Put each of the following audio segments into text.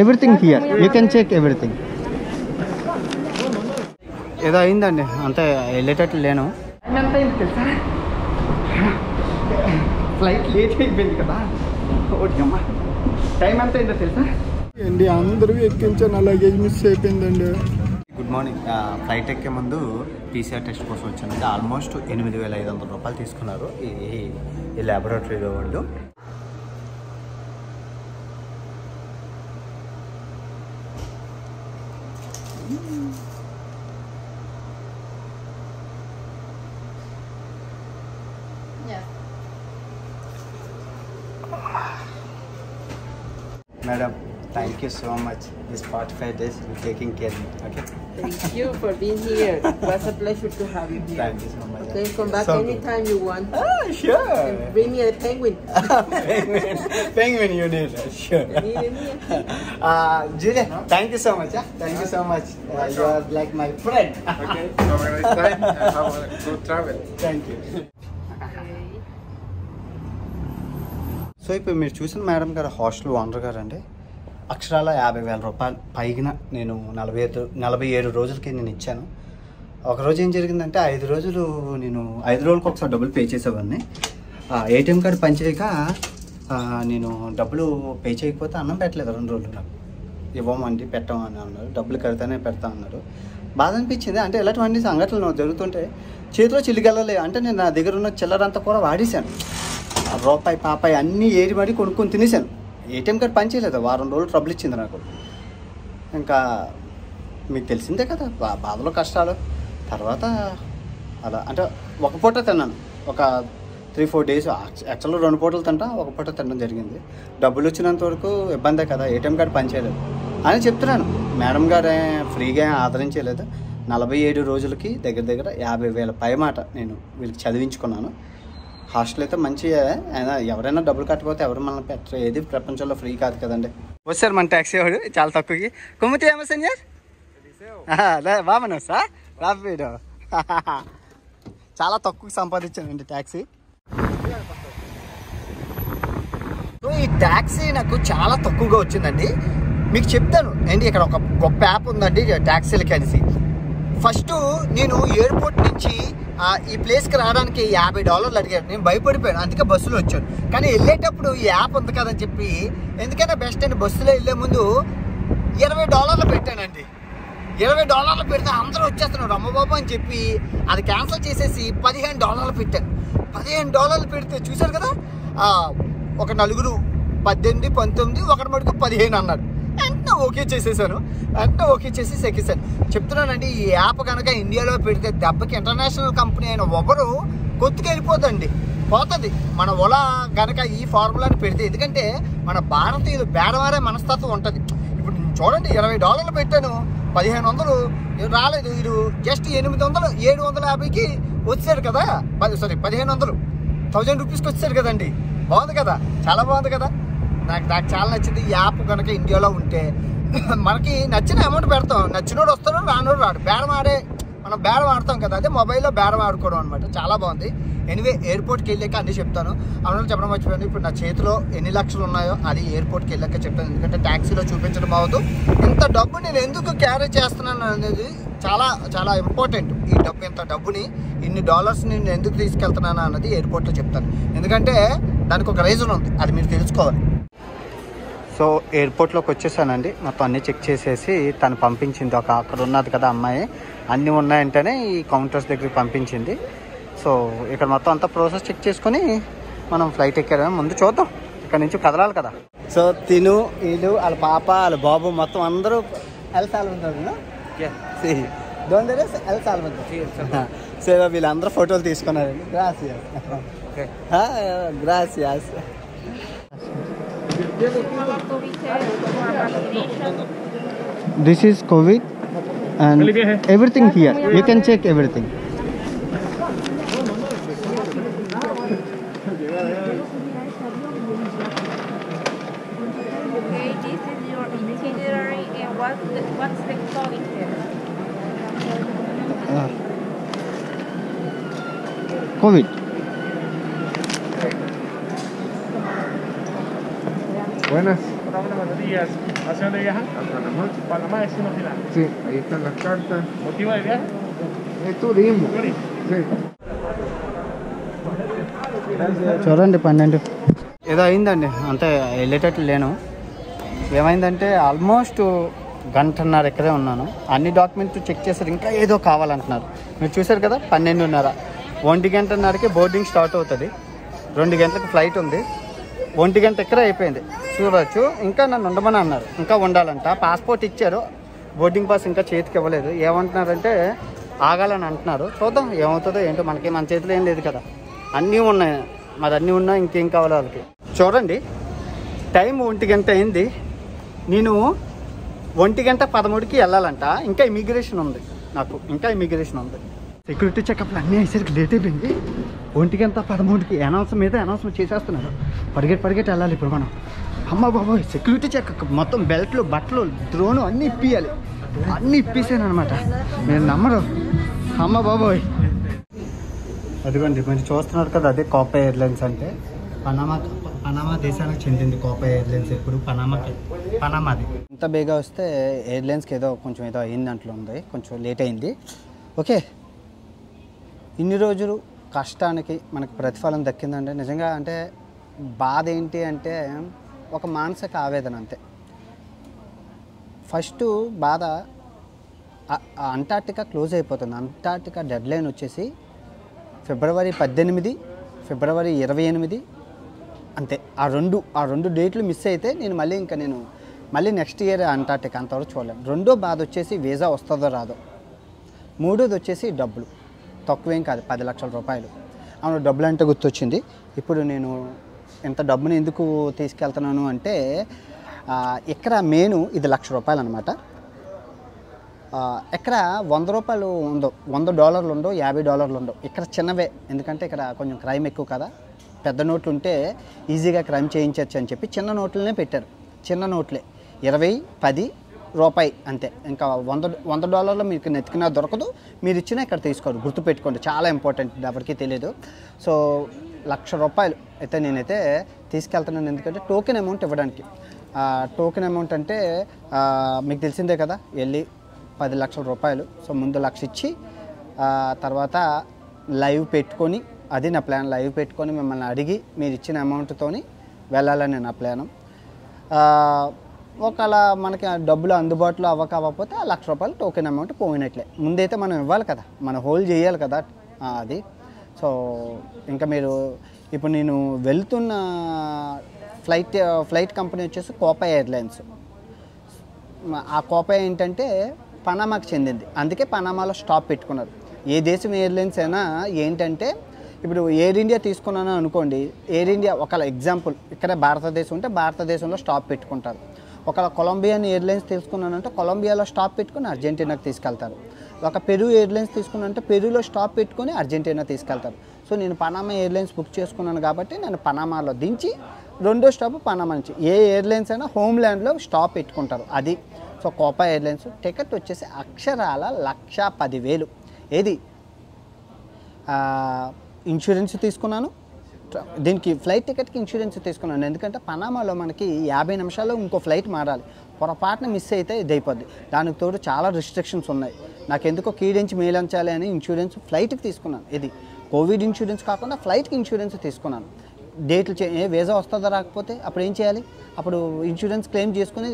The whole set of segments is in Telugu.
Everything here you can check everything ఏదో అయిందండి. అంతే వెళ్ళేటట్లు లేను. ఎంత అయింది తెలుసా? ఫ్లైట్ లేట్ అయిపోయింది కదా. ఓకే అమ్మా. టైం ఎంత అయిందో తెలుసా? అండి అందరూ ఎక్కించాను అలాగే మిస్ అయిపోయిందండి. గుడ్ మార్నింగ్ ఫ్లైట్ ఎక్కే ముందు పీసీఆర్ టెస్ట్ కోసం వచ్చానండి. ఆల్మోస్ట్ ఎనిమిది వేల ఐదు వందల రూపాయలు తీసుకున్నారు ఈ ఈ ల్యాబొరేటరీలో వాళ్ళు. Madam Thank you so much this forty five days taking care okay Thank you for being here. It was a pleasure to have you here. Thank you so much Okay, come back So good. anytime you want. Ah, sure. And bring me a penguin. penguin, penguin you need, sure. Need any? Uh, Julia, thank you so much. Yeah? Thank you so much. Uh, you are like my friend. Okay, have a nice time and have a good travel. Thank you. So ఇప్పుడు మీరు చూసిన మేడం గారు హాస్టల్ ఓనర్ గారు అండి అక్షరాల యాభై వేల రూపాయలు. పైన నేను నలభై ఐదు నలభై ఏడు రోజులకి నేను ఇచ్చాను. ఒక రోజు ఏం జరిగిందంటే ఐదు రోజులు నేను ఐదు రోజులకు ఒకసారి డబ్బులు పే చేసేవాడిని. ఏటీఎం కార్డు పనిచేయక నేను డబ్బులు పే చేయకపోతే అన్నం పెట్టలేదు రెండు రోజులు నాకు. ఇవ్వమండి పెట్టమని అన్నారు. డబ్బులు కడితేనే పెడతా అన్నారు. బాధ అనిపించింది. అంటే ఇలాంటివన్నీ సంఘటనలు జరుగుతుంటే చేతిలో చిల్లిగల్లలే అంటే నేను నా దగ్గర ఉన్న చిల్లరంతా కూడా వాడేశాను. రూపాయి పాపాయి అన్నీ ఏరి పడి కొనుక్కొని తినేశాను. ఏటీఎం కార్డు పనిచేయలేదు వారం రోజులు ట్రబుల్ ఇచ్చింది నాకు. ఇంకా మీకు తెలిసిందే కదా బా- బాధలు కష్టాలు. తర్వాత అలా అంటే ఒక పూట తిన్నాను. ఒక త్రీ ఫోర్ డేస్ యాక్చువల్గా రెండు పూటలు తింటా ఒక పూట తినడం జరిగింది. డబ్బులు వచ్చినంత వరకు ఇబ్బందే కదా ఏటీఎం కార్డు పనిచేయలేదు అని చెప్తున్నాను. మేడం గారే ఫ్రీగా ఆదరించలేదు. నలభై ఏడు రోజులకి దగ్గర దగ్గర యాభై వేల పై మాట నేను వీళ్ళకి చదివించుకున్నాను. హాస్టల్ అయితే మంచిగా అయినా ఎవరైనా డబ్బులు కట్టకపోతే ఎవరు మనల్ని పెట్టరు. ఏది ప్రపంచంలో ఫ్రీ కాదు కదండి. వచ్చారు మన ట్యాక్సీ వాడు చాలా తక్కువకి. కుమ్మితే ఏమో సెన్యర్ బామను సార్ రాపిడు చాలా తక్కువ సంపాదించానండి ట్యాక్సీ సో ఈ ట్యాక్సీ నాకు చాలా తక్కువగా వచ్చిందండి. మీకు చెప్తాను ఏంటి ఇక్కడ ఒక గొప్ప యాప్ ఉందండి ట్యాక్సీలకి అనేసి. ఫస్ట్ నేను ఎయిర్పోర్ట్ నుంచి ఈ ప్లేస్కి రావడానికి యాభై డాలర్లు అడిగాడు నేను భయపడిపోయాను. అందుకే బస్సులో వచ్చాను. కానీ వెళ్ళేటప్పుడు ఈ యాప్ ఉంది కదని చెప్పి ఎందుకైనా బెస్ట్ అండి బస్సులో వెళ్ళే ముందు ఇరవై డాలర్లు పెట్టానండి. ఇరవై డాలర్లు పెడితే అందరూ వచ్చేస్తున్నారు. అమ్మబాబు అని చెప్పి అది క్యాన్సిల్ చేసేసి పదిహేను డాలర్లు పెట్టాను. పదిహేను డాలర్లు పెడితే చూశారు కదా? ఒక నలుగురు పద్దెనిమిది పంతొమ్మిది ఒకటి మటుకు పదిహేను అన్నాడు వెంటనే ఓకే చేసేసాను. వెంటనే ఓకే చేసి ఎక్కేసాను చెప్తున్నానండి ఈ యాప్ కనుక ఇండియాలో పెడితే దెబ్బకి ఇంటర్నేషనల్ కంపెనీ అయిన ఒకరు కొత్తుకెళ్ళిపోతుంది పోతుంది. మన ఒలా గనక ఈ ఫార్ములాని పెడితే ఎందుకంటే మన భారతీయులు బేడవారే మనస్తత్వం ఉంటుంది. ఇప్పుడు చూడండి ఇరవై డాలర్లు పెట్టాను. పదిహేను వందలు. రాలేదు. వీడు జస్ట్ ఎనిమిది వందలు. ఏడు వందల యాభైకి వచ్చారు కదా. పది సారీ పదిహేను వందలు. థౌజండ్ రూపీస్కి వచ్చారు కదండి. బాగుంది కదా? చాలా బాగుంది కదా? నాకు నాకు చాలా నచ్చింది ఈ యాప్ కనుక ఇండియాలో ఉంటే. మనకి నచ్చిన అమౌంట్ పెడతాం. నచ్చినోడు వస్తాడు రానోడు రాడు. బేరం ఆడే మనం బేరం ఆడతాం కదా. అదే మొబైల్లో బేరం ఆడుకోవడం అనమాట చాలా బాగుంది. ఎనివే ఎయిర్పోర్ట్కి వెళ్ళాక అన్నీ చెప్తాను. అవును చెప్పడం మర్చిపోయాను. ఇప్పుడు నా చేతిలో ఎన్ని లక్షలు ఉన్నాయో అది ఎయిర్పోర్ట్కి వెళ్ళాక చెప్తాను. ఎందుకంటే ట్యాక్సీలో చూపించడం అవ్వదు. ఇంత డబ్బు నేను ఎందుకు క్యారీ చేస్తున్నాను అనేది చాలా చాలా ఇంపార్టెంట్ ఈ డబ్బు ఇంత డబ్బుని ఇన్ని డాలర్స్ నేను ఎందుకు తీసుకెళ్తున్నాను అన్నది ఎయిర్పోర్ట్లో చెప్తాను. ఎందుకంటే దానికి ఒక రీజన్ ఉంది అది మీరు తెలుసుకోవాలి. సో ఎయిర్పోర్ట్లోకి వచ్చేసానండి. మొత్తం అన్నీ చెక్ చేసేసి తను పంపించింది. ఒక అక్కడ ఉన్నది కదా అమ్మాయి. అన్నీ ఉన్నాయంటేనే ఈ కౌంటర్స్ దగ్గరికి పంపించింది. సో ఇక్కడ మొత్తం అంతా ప్రాసెస్ చెక్ చేసుకొని మనం ఫ్లైట్ ఎక్కారు ముందు చూద్దాం. ఇక్కడ నుంచి కదలాలి కదా. సో తిను వీళ్ళు వాళ్ళ పాప వాళ్ళ బాబు మొత్తం అందరూ ఎల్ సాల్వంతారు దోన్ ఎల్ సాల్వంతారు సో వీళ్ళందరూ ఫోటోలు తీసుకున్నారండి గ్రాసియాస్ గ్రాసియాస్ This is COVID and everything here. You can check everything. COVID. Buenas. días. ¿Hacia dónde viajan? A Panamá. Panamá, destino final. Sí, ahí están las cartas. ¿Motivo de viaje? Es turismo. Turismo. Sí. చూడండి పన్నెండు ఏదో అయిందండి అంతే వెళ్ళేటట్లు లేను ఏమైందంటే ఆల్మోస్ట్ గంటన్నర ఇక్కడే ఉన్నాను అన్ని డాక్యుమెంట్స్ చెక్ చేశారు ఇంకా ఏదో కావాలంటున్నారు మీరు చూశారు కదా పన్నెండున్నర ఒంటి గంటన్నరకి బోర్డింగ్ స్టార్ట్ అవుతుంది. రెండు గంటలకు ఫ్లైట్ ఉంది. ఒంటి గంట ఎక్కడ అయిపోయింది. చూడవచ్చు ఇంకా నన్ను ఉండమని అన్నారు. ఇంకా ఉండాలంట. పాస్పోర్ట్ ఇచ్చారు. బోర్డింగ్ పాస్ ఇంకా చేతికి ఇవ్వలేదు. ఏమంటున్నారంటే ఆగాలని అంటున్నారు. చూద్దాం ఏమవుతుందో ఏంటో. మనకి మన చేతిలో ఏం లేదు కదా. అన్నీ ఉన్నాయి. మరి అన్నీ ఉన్నా ఇంకేం కావాలి వాళ్ళకి. చూడండి. టైం ఒంటి గంట అయింది. నేను ఒంటి గంట పదమూడుకి వెళ్ళాలంట. ఇంకా ఇమిగ్రేషన్ ఉంది నాకు. ఇంకా ఇమిగ్రేషన్ ఉంది. సెక్యూరిటీ చెకప్లు అన్నీ అయ్యేసరికి లేట్ అయిపోయింది. ఒంటికి అంతా పదమూడుకి అనౌన్స్ మీద అనౌన్స్మెంట్ చేసేస్తున్నారు. పరిగెట్ పరిగెట్ వెళ్ళాలి ఇప్పుడు మనం. అమ్మ బాబోయ్ సెక్యూరిటీ చెకప్ మొత్తం బెల్ట్లు బట్టలు డ్రోను అన్నీ ఇప్పియాలి. అన్నీ ఇప్పేసాను అనమాట నేను నమ్మరు. అమ్మ బాబోయ్. అదిగోండి మీరు చూస్తున్నారు కదా అదే కోపా ఎయిర్లైన్స్ అంటే. పనామా పనామా దేశానికి చెందింది కోపా ఎయిర్లైన్స్ ఇప్పుడు పనామాకి పనామాది. ఇంత బేగా వస్తే ఎయిర్లైన్స్కి ఏదో కొంచెం ఏదో అయింది దాంట్లో ఉంది. కొంచెం లేట్ అయింది. ఓకే. ఇన్ని రోజులు కష్టానికి మనకు ప్రతిఫలం దక్కిందంటే నిజంగా అంటే బాధ ఏంటి అంటే ఒక మానసిక ఆవేదన అంతే. ఫస్ట్ బాధ అంటార్టికా క్లోజ్ అయిపోతుంది. అంటార్టికా డెడ్ లైన్ వచ్చేసి ఫిబ్రవరి పద్దెనిమిది ఫిబ్రవరి ఇరవై ఎనిమిది అంతే. ఆ రెండు ఆ రెండు డేట్లు మిస్ అయితే నేను మళ్ళీ ఇంకా నేను మళ్ళీ నెక్స్ట్ ఇయర్ అంటార్టికా అంతవరకు చూడలేను. రెండో బాధ వచ్చేసి వీసా వస్తుందో రాదో. మూడోది వచ్చేసి డబ్బులు. తక్కువేం కాదు పది లక్షల రూపాయలు. అవును డబ్బులు అంటే గుర్తొచ్చింది. ఇప్పుడు నేను ఇంత డబ్బుని ఎందుకు తీసుకెళ్తున్నాను అంటే ఇక్కడ మెయిన్ ఇది లక్ష రూపాయలు అనమాట ఇక్కడ వంద రూపాయలు ఉందో వంద డాలర్లు ఉండవు యాభై డాలర్లు ఉండవు ఇక్కడ చిన్నవే. ఎందుకంటే ఇక్కడ కొంచెం క్రైమ్ ఎక్కువ కదా. పెద్ద నోట్లు ఉంటే ఈజీగా క్రైమ్ చేయించవచ్చు అని చెప్పి చిన్న నోట్లనే పెట్టారు. చిన్న నోట్లే. ఇరవై పది రూపాయి అంతే. ఇంకా వంద వంద డాలర్లు మీకు నెతికినా దొరకదు. మీరు ఇచ్చినా ఇక్కడ తీసుకోరు. గుర్తుపెట్టుకోండి. చాలా ఇంపార్టెంట్ ఎవరికీ తెలియదు సో లక్ష రూపాయలు అయితే నేనైతే తీసుకెళ్తున్నాను. ఎందుకంటే టోకెన్ అమౌంట్ ఇవ్వడానికి. టోకెన్ అమౌంట్ అంటే మీకు తెలిసిందే కదా వెళ్ళి పది లక్షల రూపాయలు. సో ముందు లక్ష ఇచ్చి తర్వాత లైవ్ పెట్టుకొని అది నా ప్లాన్. లైవ్ పెట్టుకొని మిమ్మల్ని అడిగి మీరు ఇచ్చిన అమౌంట్తోని వెళ్ళాలని నా ప్లాను. ఒకవేళ మనకి ఆ డబ్బులు అందుబాటులో అవ్వక అవ్వకపోతే ఆ లక్ష రూపాయలు టోకెన్ అమౌంట్ పోయినట్లే. ముందైతే మనం ఇవ్వాలి కదా. మనం హోల్డ్ చేయాలి కదా. అది. సో ఇంకా మీరు ఇప్పుడు నేను వెళ్తున్న ఫ్లైట్ ఫ్లైట్ కంపెనీ వచ్చేసి కోపా ఎయిర్లైన్స్ ఆ కోపా ఏంటంటే పనామాకి చెందింది. అందుకే పనామాలో స్టాప్ పెట్టుకున్నారు. ఏ దేశం ఎయిర్లైన్స్ అయినా ఏంటంటే ఇప్పుడు ఎయిర్ ఇండియా తీసుకున్నాను అనుకోండి ఎయిర్ ఇండియా ఒక ఎగ్జాంపుల్ ఇక్కడ భారతదేశం ఉంటే భారతదేశంలో స్టాప్ పెట్టుకుంటారు. ఒక కొలంబియన్ ఎయిర్లైన్స్ తీసుకున్నానంటే కొలంబియాలో స్టాప్ పెట్టుకుని అర్జెంటీనాకు తీసుకెళ్తారు. ఒక పెరు ఎయిర్లైన్స్ తీసుకున్నానంటే పెరులో స్టాప్ పెట్టుకుని అర్జెంటీనా తీసుకెళ్తారు. సో నేను పనామా ఎయిర్లైన్స్ బుక్ చేసుకున్నాను కాబట్టి నేను పనామాలో దించి రెండో స్టాప్ పనామా నుంచి. ఏ ఎయిర్లైన్స్ అయినా హోమ్ ల్యాండ్లో స్టాప్ పెట్టుకుంటారు. అది. సో కోపా ఎయిర్లైన్స్ టికెట్ వచ్చేసి అక్షరాల లక్ష పదివేలు. ఏది? ఇన్సూరెన్స్ తీసుకున్నాను. దీనికి ఫ్లైట్ టికెట్కి ఇన్సూరెన్స్ తీసుకున్నాను. ఎందుకంటే పనామాలో మనకి యాభై నిమిషాల్లో ఇంకో ఫ్లైట్ మారాలి. పొరపాటున మిస్ అయితే ఇది అయిపోద్ది. దానికి తోడు చాలా రిస్ట్రిక్షన్స్ ఉన్నాయి. నాకు ఎందుకో కీడించి మేలంచాలి అని ఇన్సూరెన్స్ ఫ్లైట్కి తీసుకున్నాను. ఇది కోవిడ్ ఇన్సూరెన్స్ కాకుండా ఫ్లైట్కి ఇన్సూరెన్స్ తీసుకున్నాను. డేట్లు చే ఏ వీసా వస్తుందా రాకపోతే అప్పుడు ఏం చేయాలి? అప్పుడు ఇన్సూరెన్స్ క్లెయిమ్ చేసుకుని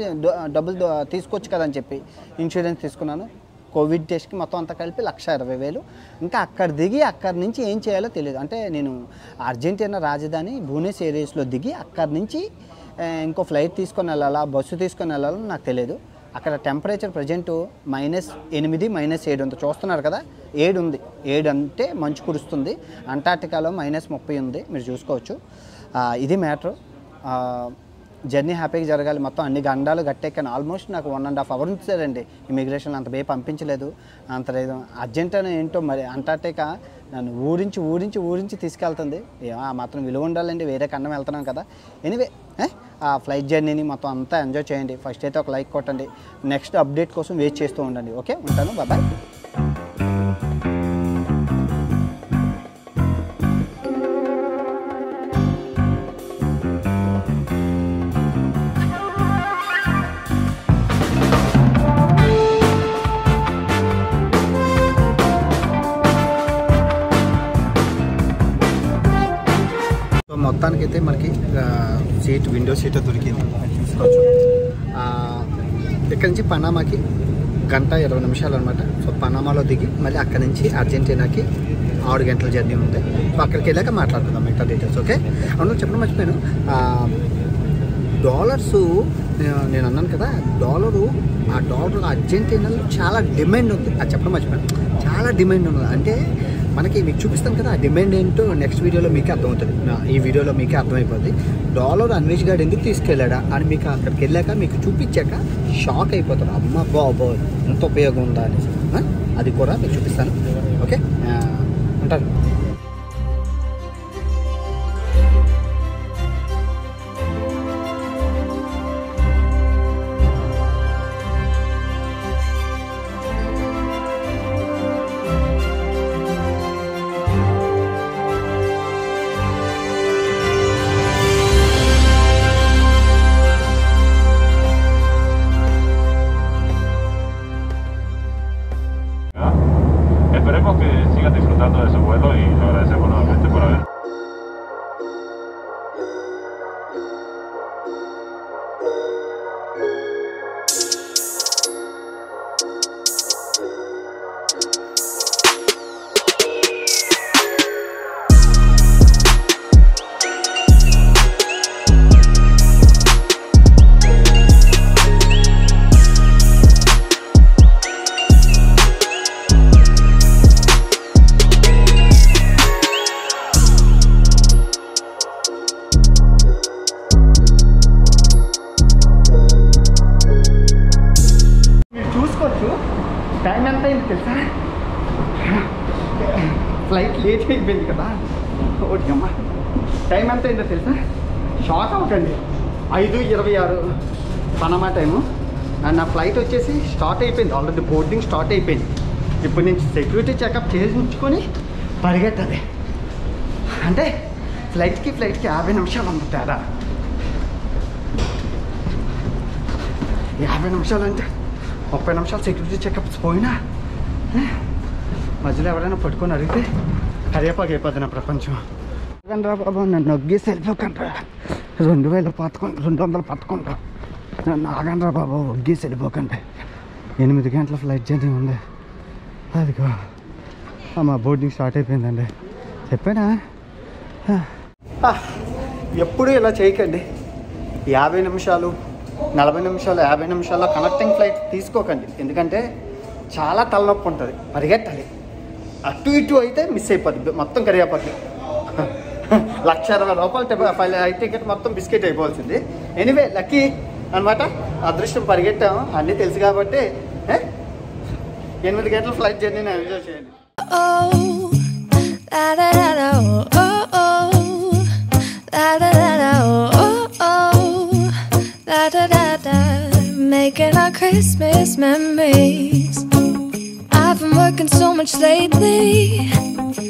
డబ్బులు తీసుకోవచ్చు కదా అని చెప్పి ఇన్సూరెన్స్ తీసుకున్నాను. కోవిడ్ టెస్ట్కి మొత్తం అంతా కలిపి లక్ష ఇరవై వేలు. ఇంకా అక్కడ దిగి అక్కడి నుంచి ఏం చేయాలో తెలియదు అంటే నేను అర్జెంటీనా రాజధాని భువనేశ్వర్ ఏరియాస్లో దిగి అక్కడి నుంచి ఇంకో ఫ్లైట్ తీసుకొని వెళ్ళాలా బస్సు తీసుకొని వెళ్ళాలో నాకు తెలియదు అక్కడ టెంపరేచర్ ప్రజెంట్ మైనస్ ఎనిమిది మైనస్ ఏడు ఉంది. చూస్తున్నారు కదా ఏడు ఉంది. ఏడు అంటే మంచు కురుస్తుంది. అంటార్టికాలో మైనస్ ముప్పై ఉంది. మీరు చూసుకోవచ్చు. ఇది మ్యాటర్. జర్నీ హ్యాపీగా జరగాలి. మొత్తం అన్ని గండాలు గట్టెక్కాను ఆల్మోస్ట్ నాకు వన్ అండ్ హాఫ్ అవర్ ఉంచారండి ఇమిగ్రేషన్ అంత బే పంపించలేదు. అంత లేదు. అని ఏంటో మరి అంటార్టికా నన్ను ఊరించి ఊరించి ఊరించి తీసుకెళ్తుంది. ఆ మాత్రం విలువ ఉండాలండి. వేరే కండం వెళ్తున్నాం కదా. ఎనివే ఆ ఫ్లైట్ జర్నీని మొత్తం అంతా ఎంజాయ్ చేయండి. ఫస్ట్ అయితే ఒక లైక్ కొట్టండి. నెక్స్ట్ అప్డేట్ కోసం వెయిట్ చేస్తూ ఉండండి. ఓకే ఉంటాను. బాబాయ్ మొత్తానికైతే మనకి సీట్ విండో సీట్ దొరికింది. తీసుకోవచ్చు ఇక్కడ నుంచి పనామాకి గంట ఇరవై నిమిషాలు అనమాట సో పనామాలో దిగి మళ్ళీ అక్కడ నుంచి అర్జెంటీనాకి ఆరు గంటల జర్నీ ఉంది. సో అక్కడికి వెళ్ళాక మాట్లాడుకుందాం మిగతా డీటెయిల్స్ ఓకే? అవును చెప్పడం మర్చిపోయాను. డాలర్స్ నేను- నేను అన్నాను కదా డాలరు ఆ డాలర్ అర్జెంటీనాలో చాలా డిమాండ్ ఉంది. అది చెప్పడం మర్చిపోయాను. చాలా డిమాండ్ ఉంది అంటే మనకి మీకు చూపిస్తాం కదా ఆ డిమాండ్ ఏంటో నెక్స్ట్ వీడియోలో మీకే అర్థమవుతుంది. ఈ వీడియోలో మీకే అర్థమైపోతుంది డాలర్ అన్వేష్ గారు ఎందుకు తీసుకెళ్ళాడా అని మీకు అక్కడికి వెళ్ళాక మీకు చూపించాక షాక్ అయిపోతారు. అమ్మ బాబో ఎంత ఉపయోగం ఉందా అనేసి. అది కూడా మీకు చూపిస్తాను. ఓకే? అంటారు ఉంటాను. ఆరు పనమా టైము. అండ్ నా ఫ్లైట్ వచ్చేసి స్టార్ట్ అయిపోయింది. ఆల్రెడీ బోర్డింగ్ స్టార్ట్ అయిపోయింది. ఇప్పుడు నుంచి సెక్యూరిటీ చెకప్ చేయించుకొని పరిగెట్టాలి అంటే ఫ్లైట్కి ఫ్లైట్కి యాభై నిమిషాలు ఉంది తేడా. యాభై నిమిషాలు అంటే ముప్పై నిమిషాలు సెక్యూరిటీ చెకప్స్ పోయినా మధ్యలో ఎవరైనా పట్టుకొని అడిగితే కరివేపాకు అయిపోతుంది నా ప్రపంచం. రా బాబు నన్ను నొగ్గేసి వెళ్ళిపోకండి రెండు వేల పదకొండు రెండు వందల పదకొండు నన్ను ఆగండి రా బాబా ఒగ్గేసి వెళ్ళిపోకండి. ఎనిమిది గంటల ఫ్లైట్ జర్నీ ఉంది. అదిగో మా బోర్డింగ్ స్టార్ట్ అయిపోయిందండి. చెప్పానా? ఎప్పుడూ ఇలా చేయకండి. యాభై నిమిషాలు నలభై నిమిషాలు యాభై నిమిషాల్లో కనెక్టింగ్ ఫ్లైట్ తీసుకోకండి. ఎందుకంటే చాలా తలనొప్పి ఉంటుంది. పరిగెట్టాలి అటు ఇటు అయితే మిస్ అయిపోద్ది. మొత్తం కరివేపాకి లక్ష అరవై రూపాయలు టెబ్బై టికెట్ మొత్తం బిస్కెట్ అయిపోవాల్సింది. ఎనివే లక్కీ అనమాట అదృష్టం పరిగెట్టాం. అన్నీ తెలుసు కాబట్టి ఎనిమిది గంటల ఫ్లైట్ జర్నీని ఎంజాయ్ చేయండి. Making our Christmas memories. I've been working so much lately I've been working so much lately.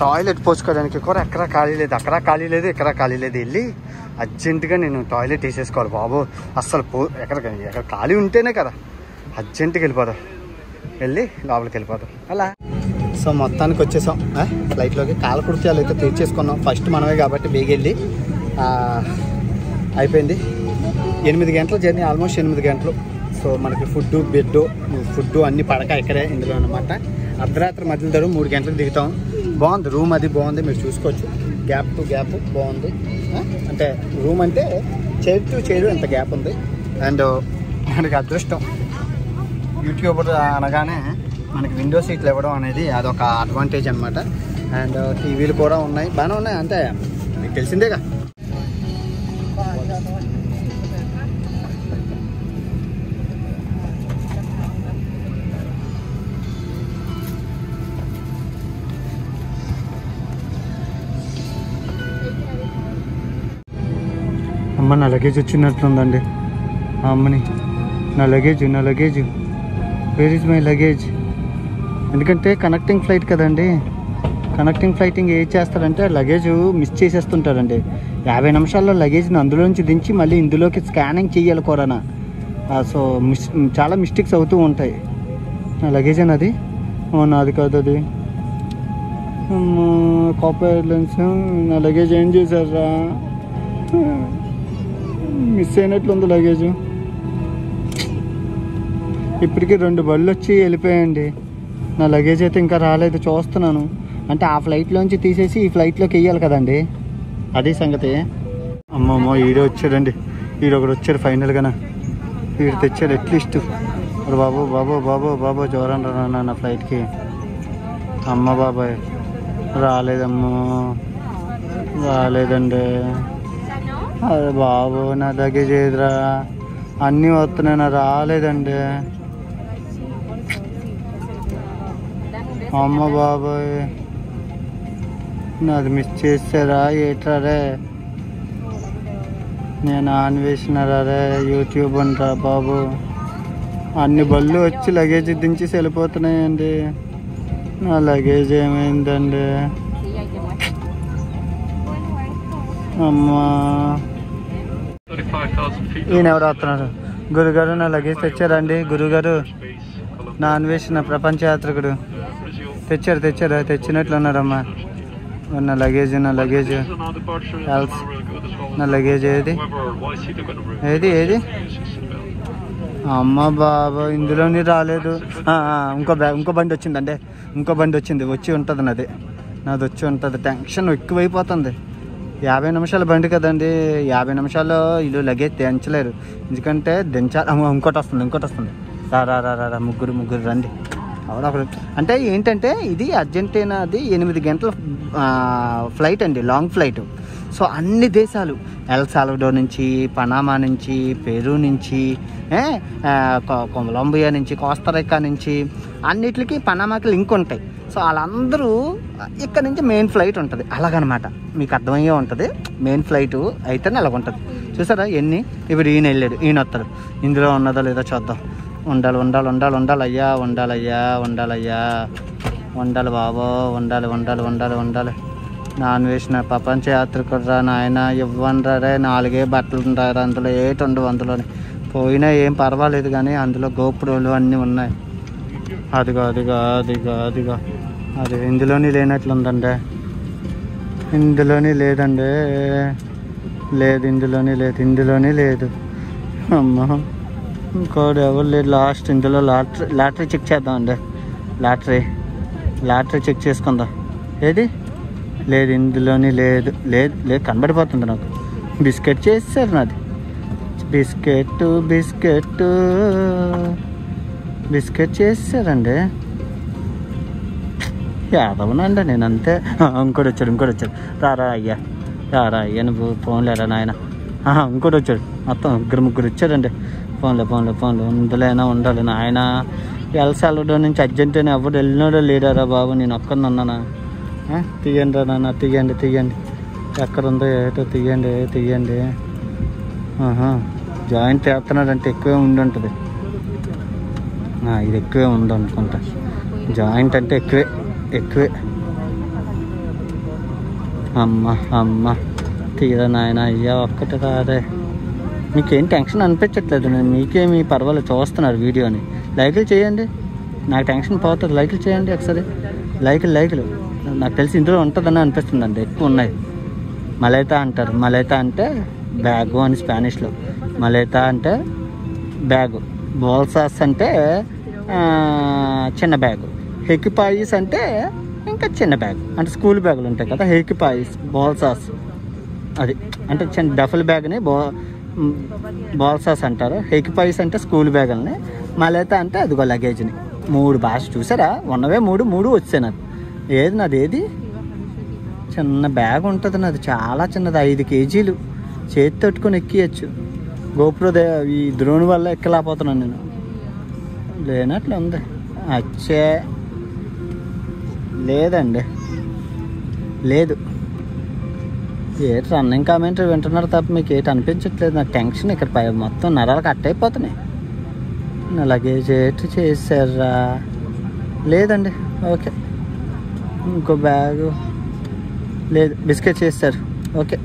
toilet పోసుకోవడానికి కూడా ఎక్కడ ఖాళీ లేదు. అక్కడ ఖాళీ లేదు ఇక్కడ ఖాళీ లేదు. వెళ్ళి అర్జెంటుగా నేను టాయిలెట్ వేసేసుకోవాలి బాబు. అస్సలు పో ఎక్కడ ఎక్కడ ఖాళీ ఉంటేనే కదా. అర్జెంటుకి వెళ్ళిపోదాం. వెళ్ళి లోపలికి వెళ్ళిపోదాం. అలా. సో మొత్తానికి వచ్చేసాం. ఆ, ఫ్లైట్లోకి. కాలకృత్యాలు అయితే తీర్చేసుకున్నాం. ఫస్ట్ మనమే కాబట్టి బేగి అయిపోయింది. ఎనిమిది గంటల జర్నీ ఆల్మోస్ట్ ఎనిమిది గంటలు. సో మనకి ఫుడ్ బెడ్ ఫుడ్ అన్ని పడక ఇక్కడే ఇందులో అనమాట అర్ధరాత్రి మధ్యలో ధర మూడు గంటలకు దిగుతాం. బాగుంది రూమ్ అది బాగుంది మీరు చూసుకోవచ్చు. గ్యాప్ టు గ్యాప్ బాగుంది. అంటే రూమ్ అంటే చైర్ టు చైర్ ఎంత గ్యాప్ ఉంది. అండ్ మనకి అదృష్టం. యూట్యూబర్ అనగానే మనకి విండో సీట్లు ఇవ్వడం అనేది అదొక అడ్వాంటేజ్ అనమాట అండ్ టీవీలు కూడా ఉన్నాయి. బాగానే ఉన్నాయి. అంటే మీకు తెలిసిందేగా. అమ్మ నా లగేజ్ వచ్చినట్లుందండి. ఆ అమ్మని. నా లగేజ్ నా luggage where is my luggage ఎందుకంటే కనెక్టింగ్ ఫ్లైట్ కదండి. కనెక్టింగ్ ఫ్లైటింగ్ ఏం చేస్తారంటే లగేజ్ మిస్ చేసేస్తుంటారండి యాభై నిమిషాల్లో లగేజ్ని అందులోంచి దించి మళ్ళీ ఇందులోకి స్కానింగ్ చేయాలి కోరనా. సో మిస్ చాలా మిస్టేక్స్ అవుతూ ఉంటాయి. నా లగేజ్ అది నాది కాదు అది కాపర్ లెన్స్ నా లగేజ్ ఏం చేశారా? మిస్ అయినట్లుంది లగేజ్. ఇప్పటికీ రెండు బళ్ళు వచ్చి వెళ్ళిపోయాయండి. నా లగేజ్ అయితే ఇంకా రాలేదు చూస్తున్నాను. అంటే ఆ ఫ్లైట్లోంచి తీసేసి ఈ ఫ్లైట్లోకి వెయ్యాలి కదండి. అదే సంగతి. అమ్మమ్మో ఈడే వచ్చాడండి. ఈడు ఒకడు వచ్చాడు ఫైనల్గానా. వీడు తెచ్చాడు అట్లీస్ట్ ఇప్పుడు బాబు బాబు బాబు బాబు జ్వరం రానా నా ఫ్లైట్కి అమ్మ బాబాయ్ రాలేదమ్మో. రాలేదండి. అరే బాబు నా లగేజ్ ఏదిరా అన్నీ వస్తున్నాయి నా రాలేదండి. అమ్మ బాబాయ్. నాది మిస్ చేస్తారా ఏట్రా రే? నేను ఆన్ వేసినారా రే యూట్యూబ్ అంటా బాబు. అన్ని బళ్ళు వచ్చి లగేజ్ దించి వెళ్ళిపోతున్నాయండి. నా లగేజ్ ఏమైందండి? అమ్మా. ఈయన ఎవరు వస్తున్నారు గురుగారు నా లగేజ్ తెచ్చారండి. గురుగారు నా అన్వేషణ ప్రపంచ యాత్రికుడు. తెచ్చారు తెచ్చారు. తెచ్చినట్లున్నారమ్మా నా లగేజ్ నా లగేజ్. ఎల్స్ నా లగేజ్ ఏది? ఏది ఏది? అమ్మ బాబా ఇందులోని రాలేదు. ఇంకో బ్యాగ్ ఇంకో బండి వచ్చిందండి. ఇంకో బండి వచ్చింది. వచ్చి ఉంటుంది నాది. నాది వచ్చి ఉంటుంది. టెన్షన్ ఎక్కువైపోతుంది. యాభై నిమిషాల బండి కదండి యాభై నిమిషాల్లో ఇల్లు లగేజ్ దించలేరు ఎందుకంటే దించాలి ఇంకోటి వస్తుంది ఇంకోటి వస్తుంది. రా రా రా ముగ్గురు ముగ్గురు రండి. అవును ఒకరు అంటే ఏంటంటే ఇది అర్జెంటీనాది ఎనిమిది గంటల ఫ్లైట్ అండి లాంగ్ ఫ్లైట్. సో అన్ని దేశాలు ఎల్ సాల్వడోర్ నుంచి పనామా నుంచి పెరు నుంచి కొలంబియా నుంచి కోస్తరికా నుంచి అన్నిటికి పనామాకి లింక్ ఉంటాయి. సో వాళ్ళందరూ ఇక్కడ నుంచి మెయిన్ ఫ్లైట్ ఉంటుంది. అలాగనమాట. మీకు అర్థమయ్యే ఉంటుంది. మెయిన్ ఫ్లైట్ అయితేనే అలాగ ఉంటుంది. చూసారా ఎన్ని? ఇప్పుడు ఈయన వెళ్ళాడు. ఈయన వస్తాడు. ఇందులో ఉన్నదో లేదో చూద్దాం. ఉండాలి ఉండాలి ఉండాలి ఉండాలి అయ్యా ఉండాలయ్యా ఉండాలయ్యా ఉండాలి బాబో ఉండాలి ఉండాలి ఉండాలి ఉండాలి. నాన్ వేసిన ప్రపంచ యాత్రికుడు నాయన ఇవ్వండిరా నాలుగే బట్టలు ఉంటారు అందులో ఏటి ఉండవు అందులోని. పోయినా ఏం పర్వాలేదు కానీ అందులో గోపురాలు అన్నీ ఉన్నాయి. అదిగో అదిగో అదిగో అదిగో. అది ఇందులోని లేనట్లుందండి. ఇందులోని లేదండి. లేదు ఇందులోని లేదు ఇందులోని లేదు. అమ్మ ఇంకోటి ఎవరు లేదు లాస్ట్ ఇందులో లాటరీ లాటరీ చెక్ చేద్దామండి. లాటరీ లాటరీ చెక్ చేసుకుందాం. ఏది? లేదు ఇందులోని లేదు. లేదు లేదు కనబడిపోతుంది నాకు. బిస్కెట్ చేస్తారు నాది. బిస్కెట్ బిస్కెట్ బిస్కెట్ చేస్తారండి యాదవనండి నేను అంతే ఇంకోటి వచ్చాడు ఇంకోటి వచ్చాడు. రారా అయ్యా రారా అయ్యా నువ్వు ఫోన్లే రా నాయన. ఇంకోటి వచ్చాడు. మొత్తం ముగ్గురు ముగ్గురు వచ్చాడండి ఫోన్లే ఫోన్లే ఫోన్లే ఉండలేనా ఉండాలి నాయన. ఎల్ నుంచి అర్జెంటీనా ఎవరు వెళ్ళినాడో లేడారా బాబు నేను ఒక్కడిని ఉన్నానా తీయండి రా నాన్న తీయండి తీయండి. ఎక్కడుందో ఏటో తీయండి తీయండి. జాయింట్ చేస్తున్నాడంటే ఎక్కువే ఉండి ఉంటుంది ఇది ఎక్కువే ఉండు అనుకుంటా జాయింట్ అంటే ఎక్కువే. ఎక్కువే. అమ్మ అమ్మ. తీరా నాయన అయ్యా ఒక్కటి రాదే. మీకేం టెన్షన్ అనిపించట్లేదు నేను. మీకేమి పర్వాలేదు. చూస్తున్నారు వీడియోని. లైకులు చేయండి. నాకు టెన్షన్ పోతుంది. లైకులు చేయండి ఒకసారి. లైకులు లైకులు. నాకు తెలిసి ఇందులో ఉంటుందని అనిపిస్తుందండి ఎక్కువ ఉన్నాయి. మలైతా అంటారు. మలైతా అంటే బ్యాగు అని స్పానిష్లో. మలైతా అంటే బ్యాగు. బోల్సాస్ అంటే చిన్న బ్యాగు. హెకిపాయిస్ అంటే ఇంకా చిన్న బ్యాగ్. అంటే స్కూల్ బ్యాగులు ఉంటాయి కదా హెకిపాయిస్ బాల్సాస్. అది అంటే చిన్న డఫల్ బ్యాగ్ని బా బాల్సాస్ అంటారు. హెకిపాయిస్ అంటే స్కూల్ బ్యాగులని మలైతా అంటే అదిగో లగేజ్ని. మూడు భాష చూసారా? ఉన్నవే మూడు మూడు వచ్చాయి నాకు. ఏది నాది ఏది? చిన్న బ్యాగ్ ఉంటుంది నాది చాలా చిన్నది ఐదు కేజీలు. చేతి తట్టుకొని ఎక్కియచ్చు. గోపురదే ఈ ద్రోణి వల్ల ఎక్కలేకపోతున్నాను నేను. లేనట్లు ఉంది. అచ్చే. లేదండి. లేదు. ఏటి రన్నింగ్ కామెంటరీ వింటున్నారు తప్ప మీకు ఏటి అనిపించట్లేదు? నాకు టెన్షన్ ఇక్కడ పై మొత్తం నరాలు కట్ అయిపోతున్నాయి. నా లగేజ్ ఏటి చేశారా? లేదండి. ఓకే. ఇంకో బ్యాగు. లేదు. బిస్కెట్ చేస్తారు ఓకే.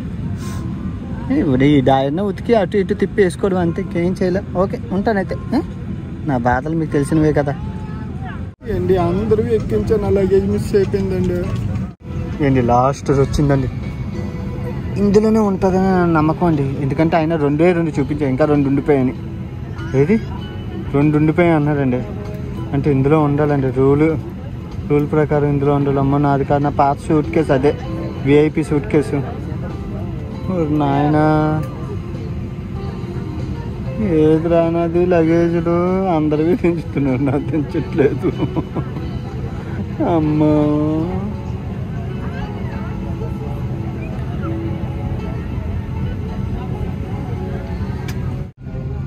ఇప్పుడు ఈ డైర్ను ఉతికి అటు ఇటు తిప్పి వేసుకోవడం అంతే ఇంకేం చేయలేం. ఓకే. ఉంటానైతే నా బాధలు మీకు తెలిసినవే కదా. ఏంటి అందరూ ఎక్కించాను లగేజ్ మిస్ అయిపోయిందండి. ఏంటి లాస్ట్ వచ్చిందండి. ఇందులోనే ఉంటుందని నమ్మకం అండి. ఎందుకంటే ఆయన రెండే రెండు చూపించాయి ఇంకా రెండు ఉండిపోయాయని. ఏది? రెండు ఉండిపోయాయి అన్నారండి. అంటే ఇందులో ఉండాలండి రూల్. రూల్ ప్రకారం ఇందులో ఉండాలమ్మో నాది కాదు నా పాత సూట్ కేసు అదే విఐపి సూట్ కేసు నాయనా. ఏది రానది లగేజ్లు? అందరివి పెంచుతున్నారు నాకు పెంచట్లేదు అమ్మా.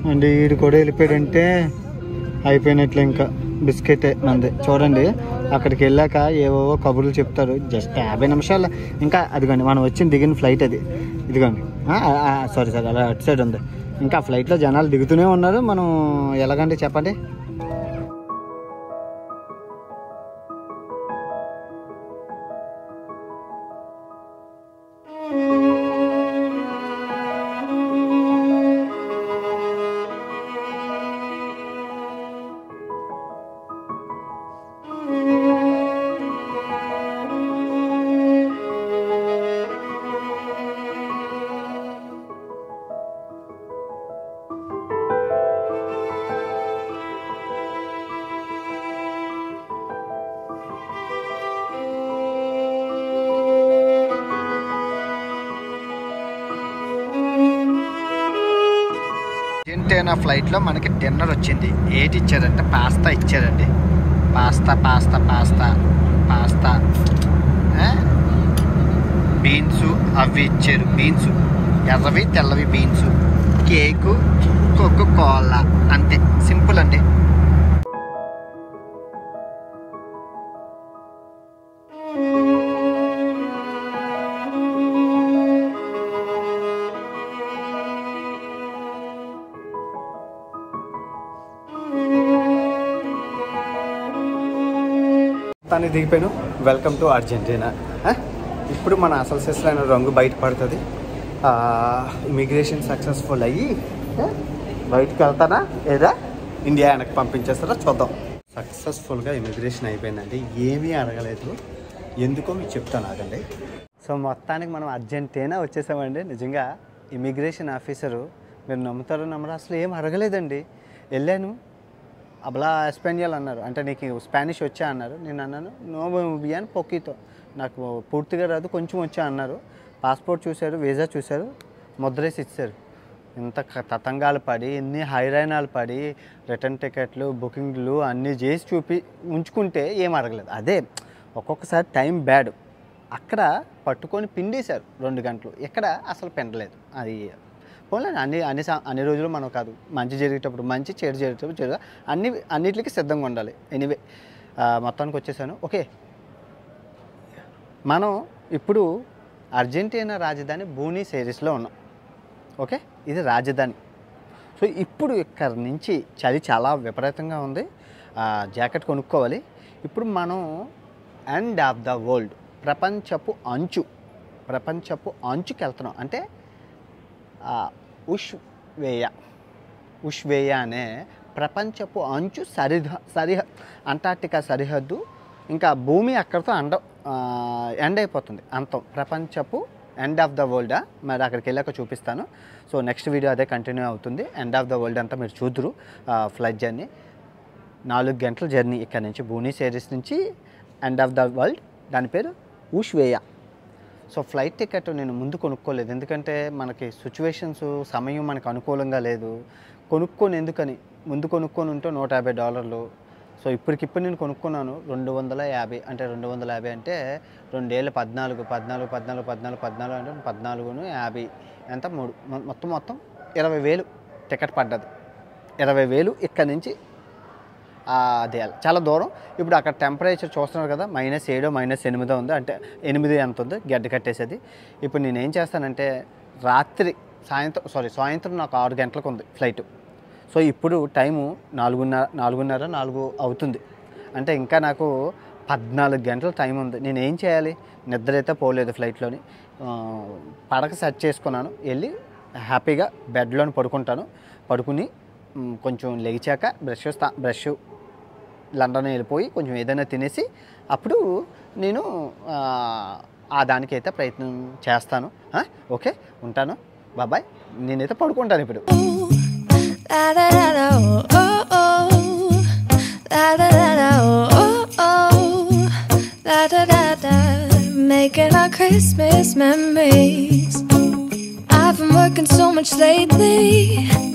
అండి వీడు కూడా వెళ్ళిపోయాడంటే అయిపోయినట్లు ఇంకా. బిస్కెటే మంది చూడండి అక్కడికి వెళ్ళాక ఏవేవో కబుర్లు చెప్తారు. జస్ట్ యాభై నిమిషాలు ఇంకా అదిగోండి మనం వచ్చిన దిగిన ఫ్లైట్ అది. ఇదిగోండి. సారీ సార్ అలా అటు సైడ్ ఉంది. ఇంకా ఫ్లైట్లో జనాలు దిగుతూనే ఉన్నారు. మనం ఎలాగంటే చెప్పండి? ఫ్లైట్లో మనకి డిన్నర్ వచ్చింది. ఏటి ఇచ్చారంటే పాస్తా ఇచ్చారండి. Pasta pasta pasta pasta. Beans అవి ఇచ్చారు. బీన్స్. ఎర్రవి తెల్లవి బీన్స్. Cake Coca Cola. అంతే. సింపుల్ అండి. మొత్తాన్ని దిగిపోయాను. వెల్కమ్ టు అర్జెంటీనా ఇప్పుడు మన అసలు సెస్లైన రంగు బయటపడుతుంది. ఇమిగ్రేషన్ సక్సెస్ఫుల్ అయ్యి బయటకు వెళ్తానా? లేదా ఇండియా వెనక్కి పంపించేస్తారా? చూద్దాం. సక్సెస్ఫుల్గా ఇమిగ్రేషన్ అయిపోయిందండి. ఏమీ అడగలేదు. ఎందుకో మీకు చెప్తాను ఆగండి. సో మొత్తానికి మనం అర్జెంటీనా వచ్చేసామండి. నిజంగా ఇమిగ్రేషన్ ఆఫీసరు మీరు నమ్ముతారో నమ్మరు? అసలు ఏం అడగలేదండి. వెళ్ళాను. అబలా ఎస్పానియల్ అన్నారు అంటే నీకు స్పానిష్ వచ్చా అన్నారు. నేను అన్నాను నో బియాన్ పొక్కితో. నాకు పూర్తిగా రాదు కొంచెం వచ్చా అన్నారు. పాస్పోర్ట్ చూశారు వీసా చూశారు ముద్రేసి ఇచ్చారు. ఇంత తతంగాలు పడి ఎన్ని హైరాణాలు పడి రిటర్న్ టికెట్లు బుకింగ్లు అన్నీ చేసి చూపి ఉంచుకుంటే ఏం అడగలేదు అదే ఒక్కొక్కసారి టైం బ్యాడ్. అక్కడ పట్టుకొని పిండేశారు రెండు గంటలు. ఇక్కడ అసలు పిండలేదు. అది పోలే అన్ని అన్ని అన్ని రోజులు మనం కాదు మంచి జరిగేటప్పుడు మంచి చెడు జరిగేటప్పుడు చెడు అన్ని అన్నిటికీ సిద్ధంగా ఉండాలి. ఎనీవే మొత్తానికి వచ్చేసాను. ఓకే మనం ఇప్పుడు అర్జెంటీనా రాజధాని బూనీ ఏరిస్లో ఉన్నాం. ఓకే ఇది రాజధాని. సో ఇప్పుడు ఇక్కడ నుంచి చలి చాలా విపరీతంగా ఉంది. జాకెట్ కొనుక్కోవాలి. ఇప్పుడు మనం ఎండ్ ఆఫ్ ద వరల్డ్ ప్రపంచపు అంచు ప్రపంచపు అంచుకి వెళ్తున్నాం అంటే ఉష్వేయ ఉష్వేయ అనే ప్రపంచపు అంచు సరిహ సరిహ అంటార్టికా సరిహద్దు ఇంకా భూమి అక్కడితో అండ ఎండ్ అయిపోతుంది అంతం. ప్రపంచపు ఎండ్ ఆఫ్ ద వరల్డ్ మరి అక్కడికి వెళ్ళాక చూపిస్తాను. సో నెక్స్ట్ వీడియో అదే కంటిన్యూ అవుతుంది. ఎండ్ ఆఫ్ ద వరల్డ్ అంతా మీరు చూద్దరు ఫ్లైట్ జర్నీ. నాలుగు గంటల జర్నీ ఇక్కడ నుంచి బూనీస్ సేరీస్ నుంచి ఎండ్ ఆఫ్ ద వరల్డ్. దాని పేరు ఉష్వేయ సో ఫ్లైట్ టికెట్ నేను ముందు కొనుక్కోలేదు. ఎందుకంటే మనకి సిచ్యువేషన్స్ సమయం మనకు అనుకూలంగా లేదు. కొనుక్కొని ఎందుకని? ముందు కొనుక్కొని ఉంటే నూట యాభై డాలర్లు. సో ఇప్పటికిప్పుడు నేను కొనుక్కున్నాను రెండు వందల యాభై అంటే రెండు వందల యాభై అంటే రెండేళ్ళు పద్నాలుగు పద్నాలుగు పద్నాలుగు పద్నాలుగు పద్నాలుగు అంటే పద్నాలుగును యాభై ఎంత? మూడు. మొత్తం మొత్తం ఇరవై వేలు టికెట్ పడ్డది. ఇరవై వేలు ఇక్కడ నుంచి అది చాలా దూరం. ఇప్పుడు అక్కడ టెంపరేచర్ చూస్తున్నారు కదా మైనస్ ఏడో మైనస్ ఎనిమిదో ఉంది. అంటే ఎనిమిది ఎంత ఉంది? గడ్డ కట్టేసేది. ఇప్పుడు నేను ఏం చేస్తానంటే రాత్రి సాయంత్రం సారీ సాయంత్రం నాకు ఆరు గంటలకు ఉంది ఫ్లైట్ సో ఇప్పుడు టైము నాలుగున్నర నాలుగున్నర నాలుగు అవుతుంది. అంటే ఇంకా నాకు పద్నాలుగు గంటల టైం ఉంది. నేను ఏం చేయాలి? నిద్ర అయితే పోలేదు ఫ్లైట్లోని పడక సెట్ చేసుకున్నాను. వెళ్ళి హ్యాపీగా బెడ్లోని పడుకుంటాను. పడుకుని కొంచెం లేచాక బ్రష్ బ్రష్ లండన్ వెళ్ళిపోయి కొంచెం ఏదైనా తినేసి అప్పుడు నేను ఆ దానికైతే ప్రయత్నం చేస్తాను. ఓకే ఉంటాను. బాబాయ్ నేనైతే పడుకుంటాను ఇప్పుడు. Christmas memories. I've been working so much lately.